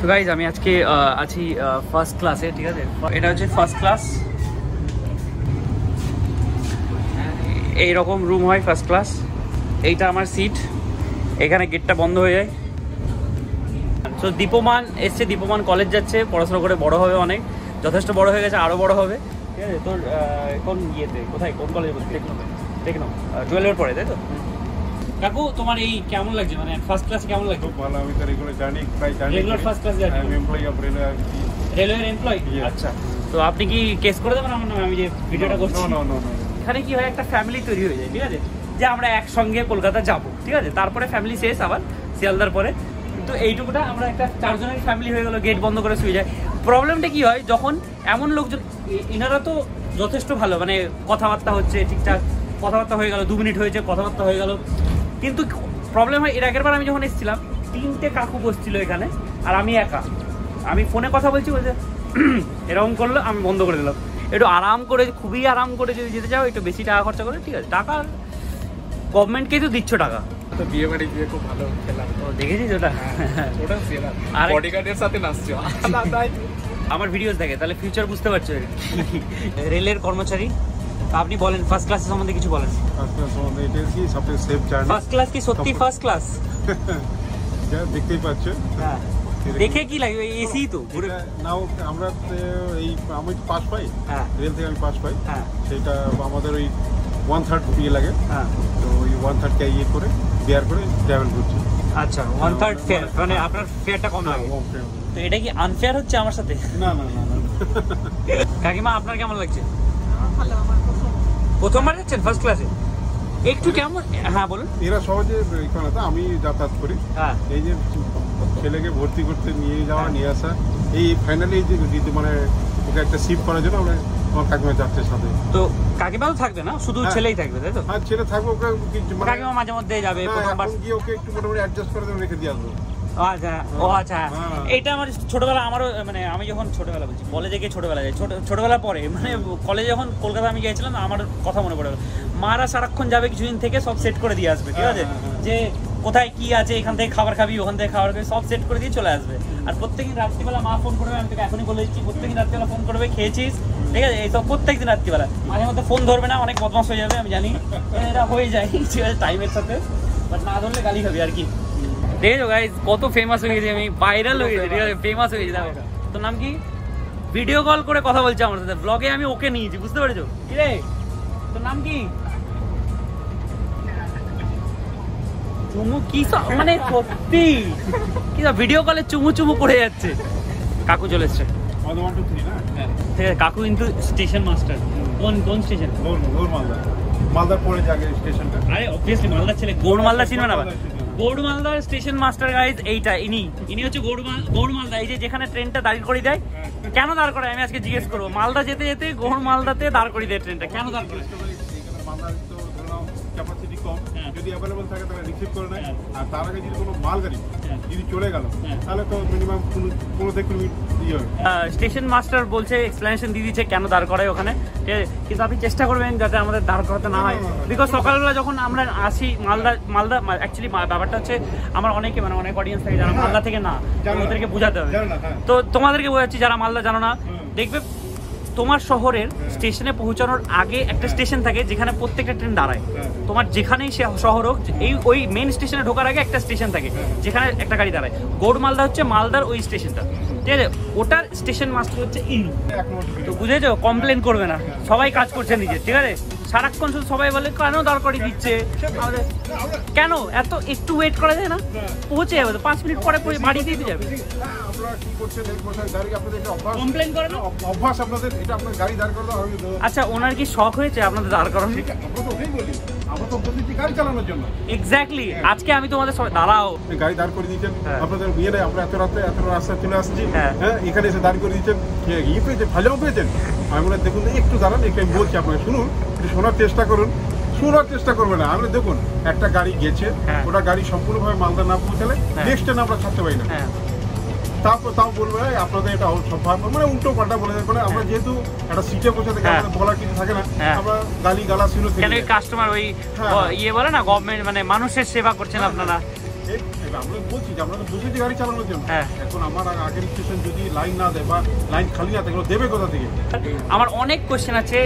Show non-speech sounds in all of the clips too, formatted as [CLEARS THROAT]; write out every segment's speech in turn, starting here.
তো গাইজ আমি আজকে আছি ফার্স্ট ক্লাসে ঠিক আছে? এটা হচ্ছে ফার্স্ট ক্লাস এইরকম রুম হয় ফার্স্ট ক্লাস এইটা আমার সিট এখানে গেটটা বন্ধ হয়ে যায়। তো দীপমান এসছে, দীপমান কলেজ যাচ্ছে। পড়াশোনা করে বড় হবে অনেক। যথেষ্ট বড় হয়ে গেছে আরও বড় হবে। ঠিক আছে? তোর কোন ইয়েতে, কোথায়? কোন কলেজে টেকনো টেকনো টুয়েলভের পরে, তাই তো? কাকু তোমার এই কেমন লাগছে? মানে ফার্স্ট ক্লাস কেমন লাগছে? খুব ভালো আমি তো রেগুলার জানি প্রায় জানি রেগুলার ফার্স্ট ক্লাস জানি আমি এমপ্লয়ি অফ রেলওয়ে রেলওয়ের এমপ্লয়. আচ্ছা। তো আপনি কি কেস করে দেবেন আমার নামে? আমি যে ভিডিওটা করছি? নো নো নো এখানে কি হয় একটা ফ্যামিলি তৈরি হয়ে যায় ঠিক আছে? যে আমরা একসঙ্গে কলকাতা যাব ঠিক আছে? তারপরে ফ্যামিলি শেষ আবার শিয়ালদার পরে। তো এইটুকুটা আমরা একটা চারজনের ফ্যামিলি হয়ে গেল গেট বন্ধ করে শুয়ে যায়। প্রবলেমটা কি হয় যখন এমন লোকজন এনারা তো যথেষ্ট ভালো মানে কথাবার্তা হচ্ছে ঠিকঠাক কথাবার্তা হয়ে গেল দু মিনিট হয়েছে কথাবার্তা হয়ে গেল। কিন্তু প্রবলেম হয় এর আগের বার আমি যখন এসেছিলাম তিনটে কাকু বসছিল এখানে আর আমি একা। আমি ফোনে কথা বলছি বলছে [CLEARS THROAT] এরকম করল আমি বন্ধ করে দিলাম। একটু আরাম করে খুবই আরাম করে যদি যেতে চাও একটু বেশি টাকা খরচা করে ঠিক আছে টাকা গভর্নমেন্টকেই তো দিচ্ছ টাকা। তো বিয়ে বাড়ি গিয়ে খুব ভালো খেলাম। দেখেছিস ওটা? ওটা সেরা [LAUGHS] আরে- বডিগার্ডের সাথে নাচছো। তাই [LAUGHS] আমার ভিডিওস দেখে তাহলে ফিউচার বুঝতে পারছ এর রেলের কর্মচারী। আপনি বলেন ফার্স্ট ক্লাস সম্বন্ধে কিছু বলেন। ফার্স্ট ক্লাস সম্বন্ধে এটা কি? সবথেকে সেফ জার্নি ফার্স্ট ক্লাস কি? সত্যি ফার্স্ট [LAUGHS] ক্লাস দেখতেই হ্যাঁ। দেখে কি লাগে? এসি তো নাও আমরা এই আমি পাস পাই। হ্যাঁ। রেল থেকে আমি পাস পাই। হ্যাঁ। সেটা আমাদের ওই ওয়ান থার্ড ইয়ে লাগে। হ্যাঁ। তো ওই ওয়ান থার্ডকে ইয়ে করে বেয়ার করে ট্রাভেল করছি। আচ্ছা ওয়ান থার্ড ফেয়ার মানে আপনার ফেয়ারটা কম লাগে। তো এটা কি আনফেয়ার হচ্ছে আমার সাথে? না না না। কাকিমা আপনার কেমন লাগছে? প্রথমবার যাচ্ছেন? ফার্স্ট ক্লাসে একটু কেমন? হ্যাঁ বলুন। এরা সহজে এখানে তো আমি যাতায়াত করি। হ্যাঁ। এই যে ছেলেকে ভর্তি করতে নিয়ে যাওয়া নিয়ে আসা এই ফাইনালি এই যে দিদি মানে ওকে একটা শিফট করার জন্য আমরা আমার কাকিমা যাচ্ছে সাথে। তো কাকিমা তো থাকবে না? শুধু হ্যাঁ। ছেলেই থাকবে তাই তো? আর ছেলে থাকবে ওকে মানে কাকিমা মাঝে মধ্যে যাবে হ্যাঁ, প্রথমবার। গিয়ে ওকে একটু মোটামুটি অ্যাডজাস্ট করে রেখে দিয়ে আসব। আচ্ছা ও আচ্ছা। এটা আমার ছোটবেলা আমারও মানে আমি যখন ছোটবেলা বলছি কলেজে গিয়ে ছোটবেলা যাই। ছোট ছোটবেলার পরে মানে কলেজে যখন কলকাতা আমি গিয়েছিলাম আমার কথা মনে পড়ে। মারা সারাক্ষণ যাবে কিছুদিন থেকে সব সেট করে দিয়ে আসবে ঠিক আছে? হ্যাঁ, হ্যাঁ, হ্যাঁ। যে কোথায় কি আছে এখান থেকে খাবার খাবি ওখান থেকে খাবার খাবি সব সেট করে দিয়ে চলে আসবে। আর প্রত্যেকদিন রাত্রিবেলা মা ফোন করবে আমি তোকে এখনই বলে দিচ্ছি প্রত্যেকদিন রাত্রিবেলা ফোন করবে খেয়েছিস? ঠিক আছে? এইসব প্রত্যেকদিন রাত্রিবেলা। মাঝে মধ্যে ফোন ধরবে না অনেক বদমাস হয়ে যাবে আমি জানি। এটা হয়ে যায় ঠিক আছে টাইমের সাথে। বাট না ধরলে গালি খাবি আর কি। দেখেছ গাইজ কত ফেমাস হয়ে গেছি আমি ভাইরাল হয়ে গেছি ঠিক আছে? ফেমাস হয়ে গেছি দেখো। তোর নাম কি? ভিডিও কল করে কথা বলছে আমার সাথে। ব্লগে আমি ওকে নিয়েছি বুঝতে পেরেছ? কি রে? তোর নাম কি? চুমু কি মানে সত্যি। কি ভিডিও কলে চুমু চুমু করে যাচ্ছে। কাকু চলে এসছে। আছে কাকু কিন্তু স্টেশন মাস্টার কোন কোন স্টেশন মালদা স্টেশনটা আরে অবভিয়াসলি মালদা ছেলে। গৌড় মালদা চিনবে না গৌড় মালদার স্টেশন মাস্টার গাইজ এইটা ইনি ইনি হচ্ছে গৌড় মাল গৌড় মালদা এই যে যেখানে ট্রেনটা দাঁড় করে দেয় কেন দাঁড় করে আমি আজকে জিজ্ঞেস করব। মালদা যেতে যেতে গৌড় মালদাতে দাঁড় করে দেয় ট্রেনটা কেন দাঁড় করে ক্যাপাসিটি কম। হ্যাঁ। যদি অ্যাভেলেবল থাকে তাহলে রিসিভ করে নেয় হ্যাঁ। আর তার আগে যদি কোনো মাল গাড়ি হ্যাঁ। যদি চলে গেল হ্যাঁ। তাহলে তো মিনিমাম পনেরো থেকে মিনিট ইয়ে হবে স্টেশন মাস্টার বলছে এক্সপ্লেনেশন দিয়ে দিচ্ছে কেন দাঁড় করায় ওখানে কিন্তু আপনি চেষ্টা করবেন যাতে আমাদের দাঁড় করাতে না হয় বিকজ সকালবেলা যখন আমরা আসি মালদা মালদা অ্যাকচুয়ালি ব্যাপারটা হচ্ছে আমার অনেকে মানে অনেক অডিয়েন্স থাকে যারা মালদা থেকে না ওদেরকে বোঝাতে হবে হ্যাঁ। তো তোমাদেরকে বোঝাচ্ছি যারা মালদা জানো না দেখবে তোমার শহরের স্টেশনে পৌঁছানোর আগে একটা স্টেশন থাকে যেখানে প্রত্যেকটা ট্রেন দাঁড়ায়। তোমার যেখানেই সে শহর হোক এই ওই মেন স্টেশনে ঢোকার আগে একটা স্টেশন থাকে, যেখানে একটা গাড়ি দাঁড়ায়। গৌড় মালদা হচ্ছে মালদার ওই স্টেশনটা। ঠিক আছে? ওটার স্টেশন মাস্টার হচ্ছে ইন তো বুঝেছ? কমপ্লেন করবে না। সবাই কাজ করছে নিজে, ঠিক আছে? সারাক্ষণ শুধু সবাই বলে কেন দাঁড় করিয়ে দিচ্ছে? আমাদের কেন? এত একটু ওয়েট করা যায় না? পৌঁছে যাবে তো পাঁচ মিনিট পরে পরে বাড়ি দিয়ে যাবে। আপনারা এটা অভ্যাস কমপ্লেন করে না? অভ্যাস আপনাদের এটা আপনার গাড়ি দাঁড় করলে আচ্ছা ওনার কি শখ হয়েছে আপনাদের দাঁড় করানো আমরা তো ওটাই বলি আমরা তো বলেছি গাড়ি চালানোর জন্য। এক্স্যাক্টলি আজকে আমি তোমাদের সবাই দাঁড়াও। গাড়ি দাঁড় করে হ্যাঁ। আপনাদের বিয়ে আমরা এত রাতে এত রাস্তা চলে আসছি। হ্যাঁ। হ্যাঁ এখানে এসে দাঁড় করে দিচ্ছেন কে ইয়ে পেয়েছেন। আমি বলে দেখুন একটু দাঁড়ান একটু আমি বলছি আপনাকে শুনুন একটু শোনার চেষ্টা করুন শোনার চেষ্টা করবে না আমরা দেখুন একটা গাড়ি গেছে হ্যাঁ। ওটা গাড়ি সম্পূর্ণভাবে মালদা না পৌঁছালে হ্যাঁ। নেক্সট ট্রেন আমরা ছাড়তে পারি না হ্যাঁ তারপর তাও বলবে আপনাদের এটা সব মানে উল্টো পাল্টা বলে দেবে মানে আমরা যেহেতু একটা সিটে বসে থেকে হ্যাঁ। আমাদের বলার কিছু থাকে না হ্যাঁ। আমরা গালি গালা শুনে কাস্টমার ওই হ্যাঁ। ইয়ে বলে না গভর্নমেন্ট মানে মানুষের সেবা করছেন আপনারা আমরা বলছি যে আমরা তো বসেছি গাড়ি চালানোর জন্য। হ্যাঁ। এখন আমার আগের স্টেশন যদি লাইন না দেয় বা লাইন খালি না দেবে কোথা থেকে? আমার অনেক কোশ্চেন আছে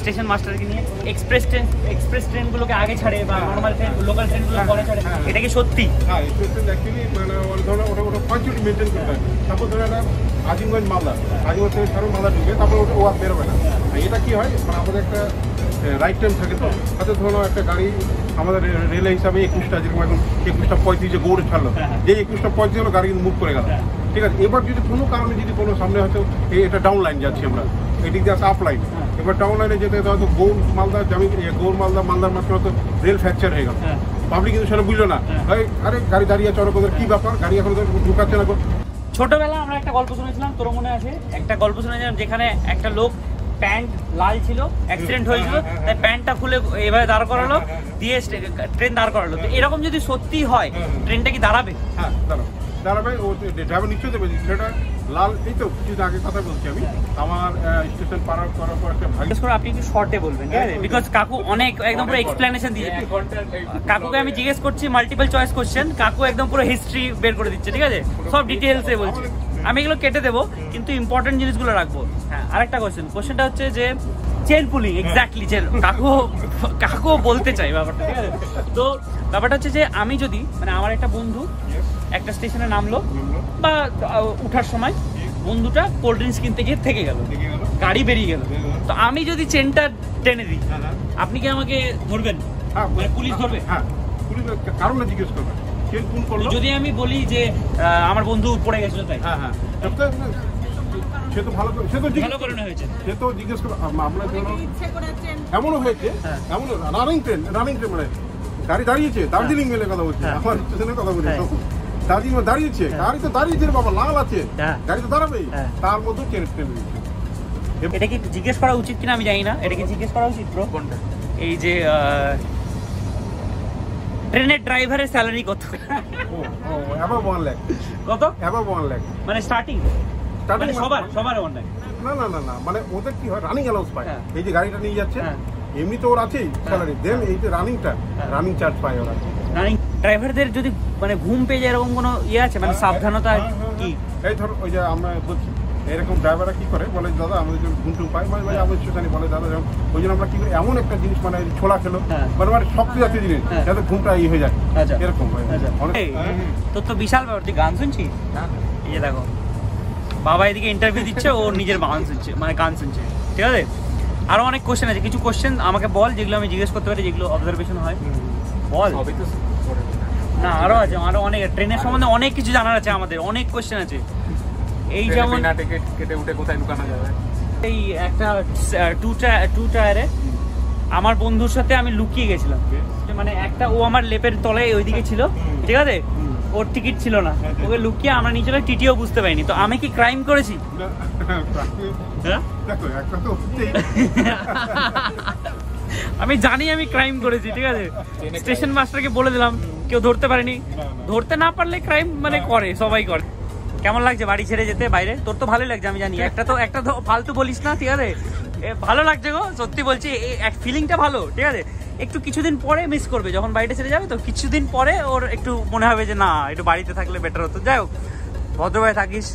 স্টেশন মাস্টারকে নিয়ে। এক্সপ্রেস ট্রেন এক্সপ্রেস ট্রেনগুলোকে আগে ছাড়ে বা নর্মাল ট্রেন লোকাল ট্রেনগুলো পরে ছাড়ে। হ্যাঁ। এটা কি সত্যি? হ্যাঁ স্টেশন অ্যাকচুয়ালি মানে ধরো ওটা ওটা পয়েন্টুটি মেনটেন করতে হয়। তারপর ধরো আজিমগঞ্জ মালদা। আজিমগঞ্জ থেকে ছাড়ো মালদা ঢুকে তারপর ওটা ও আর বেরোবে না। এটা কি হয়? মানে আমাদের একটা রাইট টাইম থাকে তো? হয়তো ধরো একটা গাড়ি আমাদের রেলে হিসাবে একুশটা যেরকম এখন একুশটা পঁয়ত্রিশে গৌড়ে ছাড়লো। হ্যাঁ, হ্যাঁ। যে একুশটা পঁয়ত্রিশ হলো গাড়ি কিন্তু মুভ করে গেল। হ্যাঁ। ঠিক আছে? এবার যদি কোনো কারণে যদি কোনো সামনে হয়তো এই এটা ডাউন লাইন যাচ্ছি আমরা। এদিক দিয়ে আসে আপ লাইন। এবার ডাউন লাইনে যেতে যেতে হয়তো গৌর মালদা জামি গৌর মালদা মালদার মাত্র হয়তো রেল ফ্র্যাকচার হয়ে গেল। পাবলিক কিন্তু সেটা বুঝলো না। ভাই, আরে গাড়ি দাঁড়িয়ে আছে ওরকম কি ব্যাপার? গাড়ি এখন তো ঢুকাচ্ছে না। ছোটবেলা আমরা একটা গল্প শুনেছিলাম তোর মনে আছে? একটা গল্প শুনেছিলাম যেখানে একটা লোক প্যান্ট লাল ছিল অ্যাক্সিডেন্ট হয়েছিল তাই প্যান্টটা খুলে এভাবে দাঁড় করালো দিয়ে ট্রেন দাঁড় করালো। তো এরকম যদি সত্যি হয় ট্রেনটা কি দাঁড়াবে? হ্যাঁ দাঁড়াও দাঁড়াবে ও ড্রাইভার নিশ্চয়ই দেবে সেটা লাল এই তো কিছুদিন আগে কথা বলছি আমি। আমার স্টেশন পার করার পর একটা জিজ্ঞেস করে আপনি একটু শর্টে বলবেন বিকজ কাকু অনেক একদম পুরো এক্সপ্লেনেশন দিয়ে এই কাকুকে আমি জিজ্ঞেস করছি মাল্টিপল চয়েস কোশ্চেন কাকু একদম পুরো হিস্ট্রি বের করে দিচ্ছে ঠিক আছে? সব ডিটেলসে বলছে। আমি এগুলো কেটে দেবো কিন্তু ইম্পর্টেন্ট জিনিসগুলো রাখব। হ্যাঁ আরেকটা কোশ্চেন কোশ্চেনটা হচ্ছে যে চেন পুলিং এক্স্যাক্টলি চেন কাকু কাকু বলতে চাই ব্যাপারটা ঠিক আছে? তো ব্যাপারটা হচ্ছে যে আমি যদি মানে আমার একটা বন্ধু একটা স্টেশনে নামলো। বা উঠার সময় বন্ধুটা কোল্ড ড্রিঙ্কস কিনতে গিয়ে থেকে গেল। গাড়ি বেরিয়ে গেল। তো আমি যদি চেনটা টেনে দিই হ্যাঁ, হ্যাঁ। আপনি কি আমাকে ধরবেন? হ্যাঁ মানে পুলিশ ধরবে? হ্যাঁ পুলিশ কারণটা জিজ্ঞেস করবে। যদি আমি বলি যে আমার বন্ধু পড়ে গেছিল তাই। হ্যাঁ হ্যাঁ। সে তো ভালো সে তো জিজ্ঞেস ভালো করে না হয়েছে। সে তো জিজ্ঞেস করবে আমরা ধরো ইচ্ছে করেছেন এমনও হয়েছে হ্যাঁ। এমন রানিং ট্রেন রানিং ট্রেন মানে গাড়ি দাঁড়িয়েছে দার্জিলিং মেলে কথা বলছে হ্যাঁ। আমার কথা বলছি। হ্যাঁ। দাঁড়িয়েছে। গাড়ি তো দাঁড়িয়েছে বাবা লাল আছে। হ্যাঁ। গাড়ি তো দাঁড়াবেই। হ্যাঁ। তার মধ্যে ট্রেন এটা কি জিজ্ঞেস করা উচিত কিনা আমি জানি না। এটা কি জিজ্ঞেস করা উচিত ব্রো কোনটা? এই যে ট্রেনের ড্রাইভারের স্যালারি কত? ও ও অ্যাবাভ ওয়ান ল্যাক কত? অ্যাবাভ ওয়ান ল্যাক মানে স্টার্টিং মানে মানে- সবার সবার না না না না মানে ওদের কি হয় রানিং অ্যালাউন্স পায়। হ্যাঁ। এই যে গাড়িটা নিয়ে যাচ্ছে হ্যাঁ। এমনি তো ওর আছেই স্যালারি দেন এই যে রানিংটা হ্যাঁ। রানিং চার্জ পায় ওরা। ড্রাইভারদের যদি মানে ঘুম পেয়ে যায় এরকম কোনো ইয়ে আছে? মানে সাবধানতা হ্যাঁ, হ্যাঁ, কি? হ্যাঁ। এই ধর ওই যে আমরা বলছি এরকম ড্রাইভাররা কি করে? বলে দাদা আমাদের জন্য ঘুম টুম পাই মানে ভাই আমাদের স্টেশনে বলে দাদা যেমন ওই জন্য আমরা কি করি? এমন একটা জিনিস মানে ছোলা খেলো। মানে মানে শক্ত জাতীয় জিনিস। যাতে ঘুমটা ইয়ে হয়ে যায়। আচ্ছা। এরকম আচ্ছা। তোর তো বিশাল ব্যাপার তুই গান শুনছিস? এই যে দেখো বাবা এদিকে ইন্টারভিউ দিচ্ছে ও নিজের গান শুনছে মানে গান শুনছে ঠিক আছে? আরও অনেক কোশ্চেন আছে কিছু কোশ্চেন আমাকে বল যেগুলো আমি জিজ্ঞেস করতে পারি যেগুলো অবজারভেশন হয়। বল। সবই তো। না আরও আছে আরও অনেক ট্রেনের সম্বন্ধে অনেক কিছু জানার আছে আমাদের অনেক কোশ্চেন আছে। এই যেমন টিকিট কেটে উঠে কোথায় লুকানো যাবে? এই একটা টু টু টায়ারে আমার বন্ধুর সাথে আমি লুকিয়ে গেছিলাম। মানে একটা ও আমার লেপের তলায় ওইদিকে ছিল ঠিক আছে? ওর টিকিট ছিল না। ওকে লুকিয়ে আমরা নিচে টিটিও বুঝতে পারিনি। তো আমি কি ক্রাইম করেছি? হ্যাঁ। আমি জানি আমি ক্রাইম করেছি ঠিক আছে? স্টেশন মাস্টারকে বলে দিলাম। কেউ ধরতে পারেনি। ধরতে না পারলে ক্রাইম মানে করে সবাই করে। কেমন লাগছে বাড়ি ছেড়ে যেতে বাইরে? তোর তো ভালোই লাগছে আমি জানি। একটা তো একটা তো ফালতু বলিস না ঠিক আছে? এ, ভালো লাগছে গো সত্যি বলছি ফিলিংটা ভালো ঠিক আছে? একটু কিছুদিন পরে মিস করবে যখন বাড়িটা ছেড়ে যাবে তো কিছুদিন পরে ওর একটু মনে হবে যে না একটু বাড়িতে থাকলে বেটার হতো। যাই হোক ভদ্রভাবে থাকিস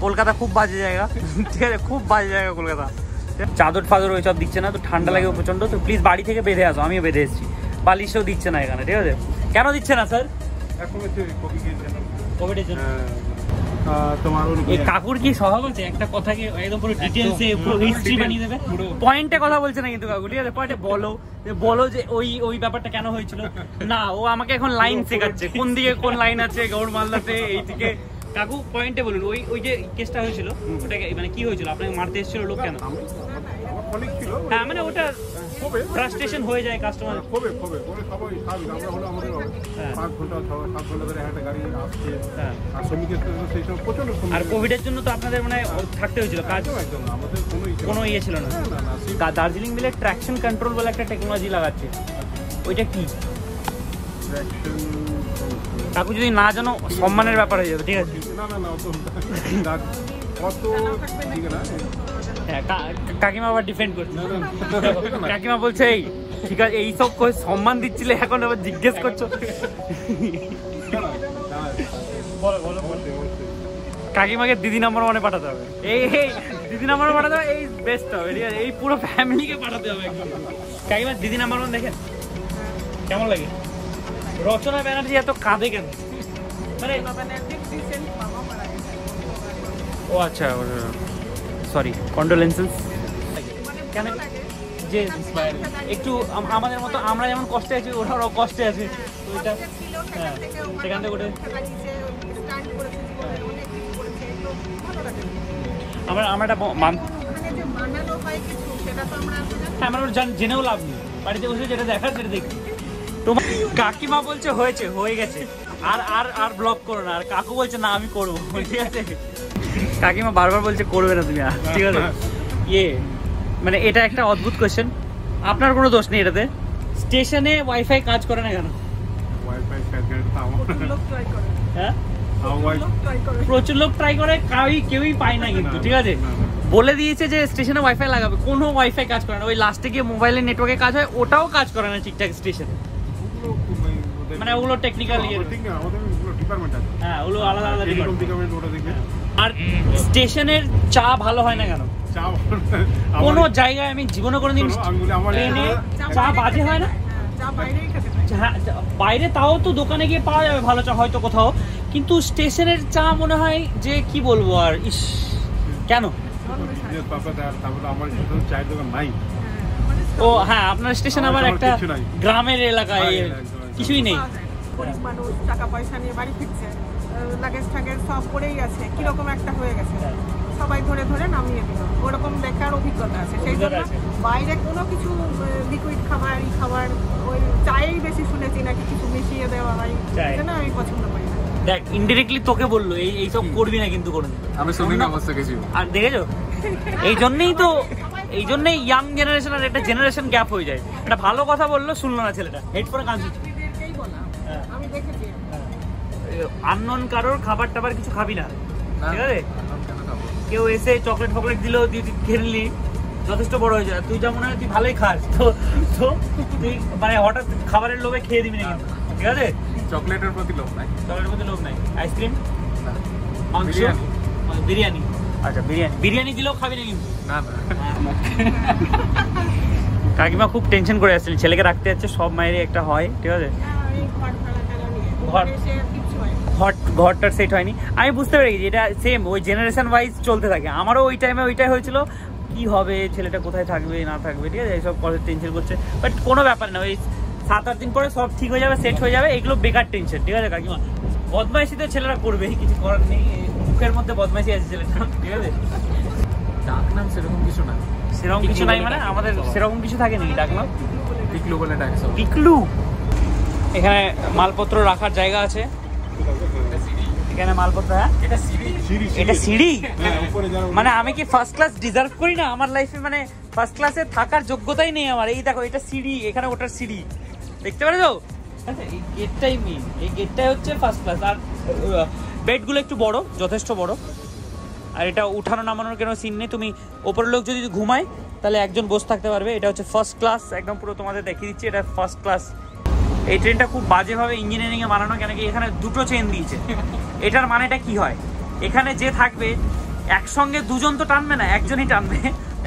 কলকাতা খুব বাজে জায়গা [LAUGHS] ঠিক আছে? খুব বাজে জায়গা কলকাতা। চাদর ফাদর ওইসব দিচ্ছে না তো ঠান্ডা লাগে প্রচণ্ড তো প্লিজ বাড়ি থেকে বেঁধে আসো আমিও বেঁধে এসেছি। বালিশও দিচ্ছে না এখানে ঠিক আছে? কেন দিচ্ছে না স্যার? এখন হচ্ছে কোভিডের জন্য। তোমার এই কাকুর কি স্বভাব আছে? একটা কথাকে একদম পুরো ডিটেলসে পুরো হিস্ট্রি বানিয়ে দেবে। পয়েন্টে কথা বলছে না কিন্তু কাকু ঠিক আছে? পয়েন্টে বলো। যে বলো যে ওই ওই ব্যাপারটা কেন হয়েছিল? না ও আমাকে এখন লাইন শেখাচ্ছে। কোন দিকে কোন লাইন আছে গৌড় মালদাতে এই দিকে কাকু পয়েন্টে বলুন ওই ওই যে কেসটা হয়েছিল ওটাকে মানে কি হয়েছিল? আপনাকে মারতে এসেছিল লোক কেন? হ্যাঁ মানে ওটা কবে? ফ্রাস্ট্রেশন হয়ে যায় কাস্টমার কবে কবে? কবে সবাই স্বাভাবিক আমরা হলো আমাদের হ্যাঁ। পাঁচ ঘণ্টা ছ- সাত ঘণ্টা ধরে একটা গাড়ি আসছে। হ্যাঁ। আর শ্রমিকের সেই সময় প্রচণ্ড আর কোভিডের জন্য তো আপনাদের মানে থাকতে হয়েছিল কাজ। একদম আমাদের কোনো ইয়ে কোনো ইয়ে ছিল না। না না না সেই দা- দার্জিলিং মিলে ট্র্যাকশন কন্ট্রোল বলে একটা টেকনোলজি লাগাচ্ছে। ওইটা কি? কাকু যদি না জানো সম্মানের ব্যাপার হয়ে যাবে ঠিক আছে? না না না অত ঠিক না? হ্যাঁ, কাকিমা আবার ডিফেন্ড করছে। কাকিমা বলছে এই ঠিক আছে এই সব কই সম্মান দিচ্ছিলে এখন আবার জিজ্ঞেস করছ? কাকিমাকে দিদি নাম্বার ওয়ানে পাঠাতে হবে। এই এই দিদি নাম্বার পাঠাতে হবে এই বেস্ট হবে ঠিক আছে? এই পুরো ফ্যামিলিকে পাঠাতে হবে একদম। কাকিমা দিদি নাম্বার ওয়ান দেখেন। কেমন লাগে? রচনা ব্যানার্জি এত কাঁদে কেন? মানে ও আচ্ছা সরি কন্ডোলেন্সেস কেন? যে একটু আমাদের মতো আমরা যেমন কষ্টে আছি, ওরাও কষ্টে আছে। এটা হ্যাঁ সেখান থেকে ওটা আমরা আমরা একটা হ্যাঁ আমরা জান- জেনেও লাভ নেই। বাড়িতে বসে যেটা দেখার, সেটা দেখি। তোমার কাকিমা বলছে হয়েছে, হয়ে গেছে। আর আর আর ব্লক করো না। আর কাকু বলছে, না, আমি করব। ঠিক আছে? কাকিমা বারবার বলছে করবে না তুমি আর ঠিক আছে? ইয়ে মানে এটা একটা অদ্ভুত কোয়েশ্চেন আপনার কোনো দোষ নেই এটাতে? স্টেশনে ওয়াইফাই কাজ করে না কেন? হ্যাঁ? প্রচুর লোক ট্রাই করে। কাউই কেউই পায় না কিন্তু ঠিক আছে। বলে দিয়েছে যে স্টেশনে ওয়াইফাই লাগাবে কোনো ওয়াইফাই কাজ করে না। ওই লাস্টে গিয়ে মোবাইলের নেটওয়ার্কে কাজ হয় ওটাও কাজ করে না ঠিকঠাক স্টেশনে। মানে ওগুলো technical ইয়ে। ঠিক না আমাদের ওগুলো ডিপার্টমেন্ট আছে। হ্যাঁ ওগুলো আলাদা আলাদা আর স্টেশনের চা ভালো হয় না কেন? চা কোনো জায়গায় আমি জীবনে কোনোদিন ট্রেনে চা বাজে হয় না? হ্যাঁ, বাইরে তাও তো দোকানে গিয়ে পাওয়া যাবে ভালো চা হয়তো কোথাও। কিন্তু স্টেশনের চা মনে হয় যে কি বলব আর ইস কেন? যে তারপরে তার- তারপরে আমার যেহেতু চায়ের দোকান নাই। ও হ্যাঁ আপনার স্টেশন আমার আবার একটা গ্রামের এলাকায় হ্যাঁ। কিছুই নেই। টাকা পয়সা নিয়ে বাড়ি ফিরছে। লাগেজ টাগেজ সব পড়েই আছে কীরকম একটা হয়ে গেছে? সবাই ধরে ধরে নামিয়ে দিল। ওরকম দেখার অভিজ্ঞতা আছে। সেই জন্য বাইরে কোনো কিছু লিকুইড খাবার ই খাবার ওই চায়েই বেশি শুনেছি নাকি কিছু মিশিয়ে দেওয়া হয়। সেটা আমি পছন্দ করি না। দেখ ইনডিরেক্টলি তোকে বলল এই এইসব করবি না কিন্তু কোনোদিন। আমি শুনি না অবশ্য কিছু। আর দেখেছ? এই জন্যই তো এই জন্যই ইয়াং জেনারেশন আর একটা জেনারেশন গ্যাপ হয়ে যায়। একটা ভালো কথা বলল শুনলো না ছেলেটা। হেডফোনে কান আননোন কারোর খাবার টাবার কিছু খাবি না। ঠিক আছে? কেউ এসে চকলেট ফকলেট দিলেও তুই তুই খেয়ে যথেষ্ট বড় হয়ে যায়। তুই যা মনে হয় তুই ভালোই খাস। তো তো তুই মানে হঠাৎ খাবারের লোভে খেয়ে দিবি না ঠিক আছে? চকলেটের প্রতি লোভ নাই। চকলেটের মধ্যে লোভ নাই। আইসক্রিম? মাংস? বিরিয়ানি। আচ্ছা বিরিয়ানি। বিরিয়ানি দিলেও খাবি না কিন্তু। না [LAUGHS] কাকিমা খুব টেনশন করে আসছিলেন ছেলেকে রাখতে যাচ্ছে সব মায়েরই একটা হয়। ঠিক আছে? আমি ঘর। ঘর ঘরটার সেট হয়নি। আমি বুঝতে পেরে গেছি এটা সেম ওই জেনারেশন ওয়াইজ চলতে থাকে। আমারও ওই টাইমে ওইটাই হয়েছিল। কি হবে ছেলেটা কোথায় থাকবে না থাকবে ঠিক আছে? এইসব কথা টেনশন করছে। বাট কোনো ব্যাপার না ওই সাত আট দিন পরে সব ঠিক হয়ে যাবে সেট হয়ে যাবে এগুলো বেকার টেনশন ঠিক আছে কাকিমা? বদমাইশি তো ছেলেরা করবে কিছু করার নেই। মুখের মধ্যে বদমাইশি আছে ছেলেটা ঠিক আছে? ডাক নাম সেরকম কিছু না। সেরকম কিছু নাই মানে আমাদের সেরকম কিছু থাকে নাকি ডাকলাম টিকলু বলে ডাক পিকলু? এখানে মালপত্র রাখার জায়গা আছে। এখানে মালপত্র হ্যাঁ? এটা সিঁড়ি। সিঁড়ি এটা সিঁড়ি? হ্যাঁ মানে আমি কি ফার্স্ট ক্লাস ডিজার্ভ করি না? আমার লাইফে মানে ফার্স্ট ক্লাসে থাকার যোগ্যতাই নেই আমার। এই দেখো এটা সিঁড়ি এখানে ওটার সিঁড়ি। দেখতে পেরেছ? আচ্ছা, এই গেটটাই মেন এই গেটটাই হচ্ছে ফার্স্ট ক্লাস আর বেডগুলো একটু বড় যথেষ্ট বড়। আর এটা উঠানো নামানোর কোনো সিন নেই। তুমি ওপরের লোক যদি ঘুমায় তাহলে একজন বসে থাকতে পারবে। এটা হচ্ছে ফার্স্ট ক্লাস একদম পুরো তোমাদের দেখিয়ে দিচ্ছি এটা ফার্স্ট ক্লাস এই ট্রেনটা খুব বাজেভাবে ইঞ্জিনিয়ারিং এ বানানো কেন কি এখানে দুটো চেন দিয়েছে। এটার মানেটা কি হয়? এখানে যে থাকবে একসঙ্গে দুজন তো টানবে না একজনই টানবে।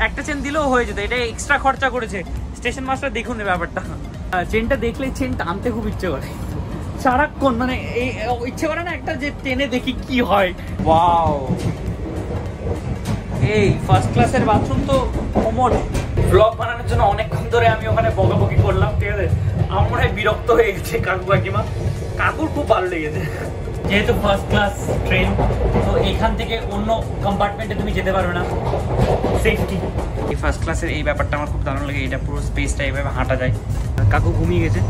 একটা চেন দিলেও হয়ে যেত এটা এক্সট্রা খরচা করেছে। স্টেশন মাস্টার দেখুন ব্যাপারটা। চেনটা দেখলে চেন টানতে খুব ইচ্ছে করে। সারাক্ষণ মানে এই ইচ্ছে করে না একটা যে টেনে দেখি কি হয়। ওয়াও এই ফার্স্ট ক্লাসের বাথরুম তো কোমর ব্লগ বানানোর জন্য অনেকক্ষণ ধরে আমি ওখানে বকাবকি করলাম ঠিক আছে? আমার মনে হয় বিরক্ত হয়ে গেছে কাকু কাকিমা। কাকুর খুব ভালো লেগেছে। যেহেতু ফার্স্ট ক্লাস ট্রেন তো এখান থেকে অন্য কম্পার্টমেন্টে তুমি যেতে পারবে না। সেফটি এই ফার্স্ট ক্লাসের এই ব্যাপারটা আমার খুব দারুণ লাগে এটা পুরো স্পেসটা এইভাবে হাঁটা যায়। কাকু ঘুমিয়ে গেছে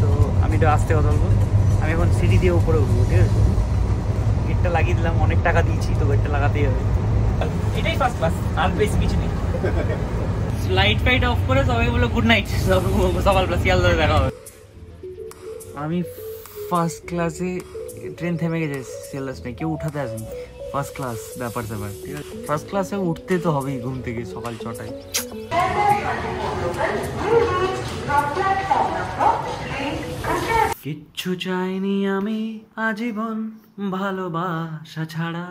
তো আমি একটু আসতে কথা বলব। আমি এখন সিঁড়ি দিয়ে উপরে উঠবো ঠিক আছে? গেটটা লাগিয়ে দিলাম অনেক টাকা দিয়েছি তো গেটটা লাগাতেই হবে। এটাই ফার্স্ট ক্লাস আর বেশি কিছু নেই। লাইট ফাইট অফ করে সবাই বলে গুড নাইট সকালবেলা শিয়ালদাতে দেখা হবে। আমি ফার্স্ট ক্লাসে ট্রেন থেমে গেছে শিয়ালদা স্টেশনে কেউ উঠাতে আসেনি। ফার্স্ট ক্লাস ব্যাপার স্যাপার। ঠিক আছে? ফার্স্ট ক্লাসে উঠতে তো হবেই ঘুম থেকে সকাল ছটায়। কিচ্ছু চাইনি আমি আজীবন ভালোবাসা ছাড়া।